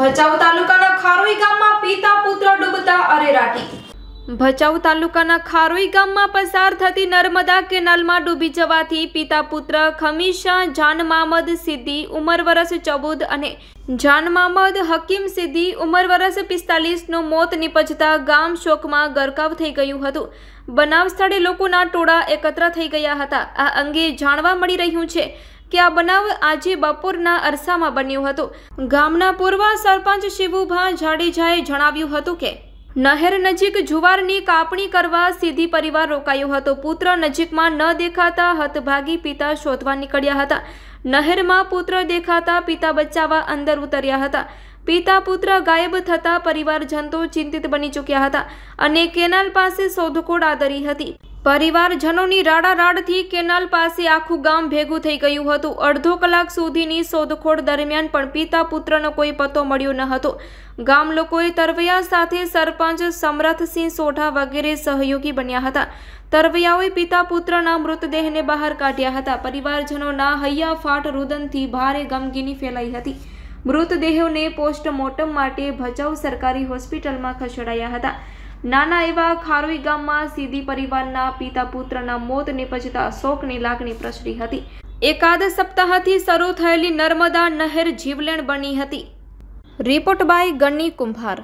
ભચાઉ તાલુકાના ખારોઈ ગામમાં પિતા પુત્ર ડૂબતા અરેરાટી ભચાઉ તાલુકાના ખારોઈ ગામમાં પસાર થતી નર્મદા કેનાલમાં ડૂબી જવાથી પિતા પુત્ર ખમીશા, જાન મામદ સિદ્દી ઉંમર વરસ ચૌદ અને જાન મામદ હકીમ સિદ્દી ઉંમર વરસ પિસ્તાલીસનું મોત નિપજતા ગામ શોકમાં ગરકાવ થઈ ગયું હતું. બનાવ સ્થળે લોકોના ટોળા એકત્ર થઈ ગયા હતા. આ અંગે જાણવા મળી રહ્યું છે. કે આ બનાવ આજે બપોરના અરસામાં બન્યું હતું. ગામના પૂર્વ સરપંચ શિવુભા જાડેજાએ જણાવ્યું હતું કે, નહેર નજીક જુવારની કાપણી કરવા સીધી પરિવાર રોકાયો હતો. પુત્ર નજીકમાં ન દેખાતા હતભાગી પિતા શોધવા નીકળ્યા હતા. નહેરમાં પુત્ર દેખાતા પિતા બચાવવા અંદર ઉતર્યા હતા. પિતા પુત્ર ગાયબ થતા પરિવારજનો ચિંતિત બની ચૂક્યા હતા અને કેનાલ પાસે શોધખોળ આદરી હતી. પરિવારજનોની રાડારાડથી કેનાલ પાસે આખું ગામ ભેગું થઈ ગયું હતું. અડધો કલાક સુધીની શોધખોળ દરમિયાન પણ પિતા પુત્રનો કોઈ પતો મળ્યો ન હતો. ગામ લોકોએ તરવૈયા સાથે સરપંચ સમરથસિંહ સોઢા વગેરે સહયોગી બન્યા હતા. તરવૈયાઓએ પિતા પુત્રના મૃતદેહને બહાર કાઢ્યા હતા. પરિવારજનોના હૈયા ફાટ રુદનથી ભારે ગમગીની ફેલાઈ હતી. મૃતદેહોને પોસ્ટમોર્ટમ માટે ભચાઉ સરકારી હોસ્પિટલમાં ખસેડાયા હતા. નાના એવા ખારોઈ ગામમાં સીધી પરિવારના પિતા પુત્રના મોત નિપજતા શોકની લાગણી પ્રસરી હતી. એકાદ સપ્તાહથી શરૂ થયેલી નર્મદા નહેર જીવલેણ બની હતી. રિપોર્ટ બાય ગણી કુંભાર.